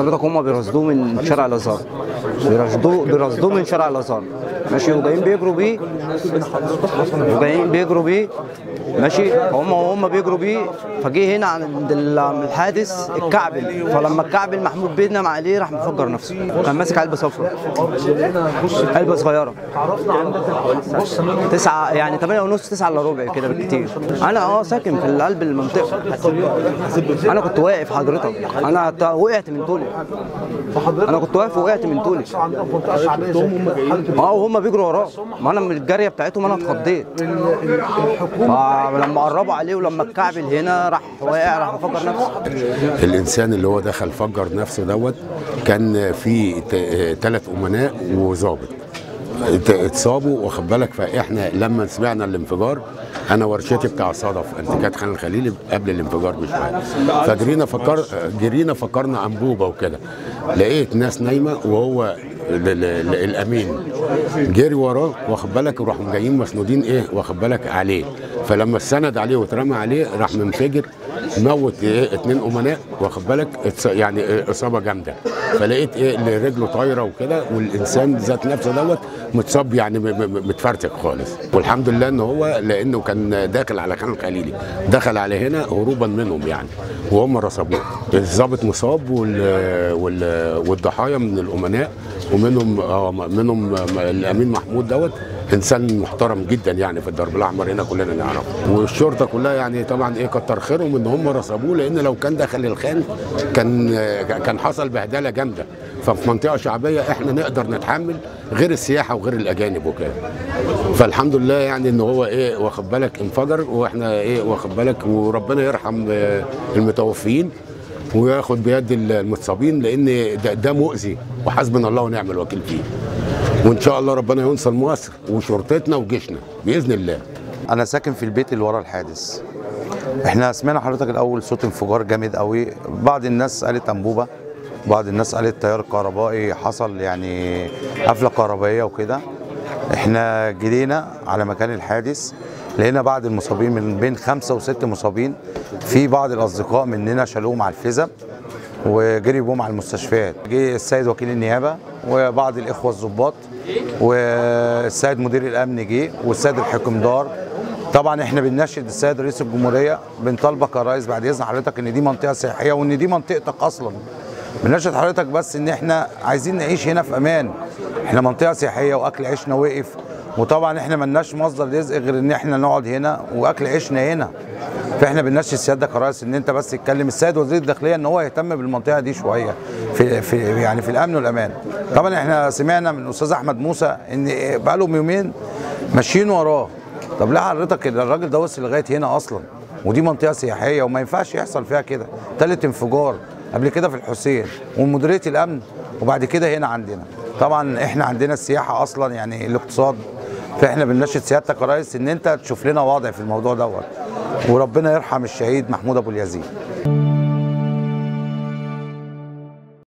حضرتك هم بيرصدوه من شارع الأزهر. بيرصدوه بيرصدوه من شارع الأزهر. ماشي وجايين بيجروا بيه. وجايين بيجروا بيه. ماشي هم هم بيجروا بيه. فجه هنا عند ال- الحادث الكعبل فلما الكعبل محمود بينا مع عليه راح مفجر نفسه. كان ماسك علبة صفراء علبة صغيرة. تسعة يعني 8 ونص 9 إلا ربع كده بالكتير أنا آه ساكن في قلب المنطقة. أنا كنت واقف حضرتك. أنا وقعت من طولي. أنا كنت واقف وقعت من طولي. آه وهم بيجروا وراه ما أنا من الجارية بتاعتهم أنا اتخضيت. فلما قربوا عليه ولما اتكعبل هنا راح واقع راح مفجر نفسه. الإنسان اللي هو دخل فجر نفسه دوت كان في ثلاث أمناء وظابط. ات- اتصابوا واخد بالك؟ فإحنا لما سمعنا الانفجار أنا ورشتي بتاع صدف انتجات خان الخليلي قبل الانفجار بشوية. فجرينا فكر جرينا فكرنا أنبوبة وكده. لقيت ناس نايمة وهو الأمين. جري وراه واخد بالك؟ وراحوا جايين مسنودين إيه؟ واخد بالك؟ عليه. فلما استند عليه واترمى عليه راح منفجر موت إيه؟ اتنين أمناء واخد بالك؟ يعني إيه إصابة جامدة. فلقيت إيه؟ اللي رجله طايرة وكده والإنسان ذات نفسه دوت متصاب يعني متفرتك خالص. والحمد لله إن هو لأنه كان داخل على خان الخليلي. دخل على هنا هروبا منهم يعني. وهم رصبوه. الضابط مصاب وال وال والضحايا من الأمناء ومنهم آه منهم الأمين محمود دوت إنسان محترم جدا يعني في الدرب الأحمر هنا كلنا نعرفه. والشرطة كلها يعني طبعا إيه كتر خيرهم إن هم رصبوه لأن لو كان دخل الخان كان كان حصل بهدلة جامدة. ففي منطقة شعبية إحنا نقدر نتحمل غير السياحة وغير الأجانب وكده. فالحمد لله يعني إن هو إيه واخد بالك انفجر وإحنا إيه واخد بالك وربنا يرحم آه، المتوفيين. وياخد بيد المتصابين لأن ده, ده مؤذي وحسبنا الله ونعم الوكيل فيه. وإن شاء الله ربنا ينصر مصر وشرطتنا وجيشنا بإذن الله. أنا ساكن في البيت اللي ورا الحادث. إحنا سمعنا حضرتك الأول صوت انفجار جامد قوي بعض الناس قالت أنبوبة بعض الناس قالت تيار كهربائي حصل يعني قفلة كهربائية وكده. إحنا جرينا على مكان الحادث. لقينا بعض المصابين من بين خمسة وست مصابين. في بعض الأصدقاء مننا شالوهم على الفيزا وجري بهم على المستشفيات. جه السيد وكيل النيابة وبعض الإخوة الضباط والسيد مدير الأمن جه والسيد الحكمدار طبعا إحنا بنناشد السيد رئيس الجمهورية بنطالبك يا ريس بعد إذن حضرتك إن دي منطقة سياحية وإن دي منطقتك أصلا. بنناشد حضرتك بس إن إحنا عايزين نعيش هنا في أمان. إحنا منطقة سياحية وأكل عيشنا وقف. وطبعا إحنا ملناش مصدر رزق غير إن إحنا نقعد هنا وأكل عيشنا هنا. فإحنا بنناشد سيادتك يا ريس إن أنت بس تكلم السيد وزير الداخلية إن هو يهتم بالمنطقة دي شوية في, في يعني في الأمن والأمان. طبعا إحنا سمعنا من الأستاذ أحمد موسى إن بقالهم يومين ماشيين وراه. طب ليه حضرتك الراجل ده وصل لغاية هنا أصلا. ودي منطقة سياحية وما ينفعش يحصل فيها كده. تالت انفجار قبل كده في الحسين ومديرية الأمن وبعد كده هنا عندنا. طبعا إحنا عندنا السياحة أصلا يعني الاقتصاد فاحنا بنناشد سيادتك يا ريس ان انت تشوف لنا وضع في الموضوع دوت. وربنا يرحم الشهيد محمود ابو اليزيد.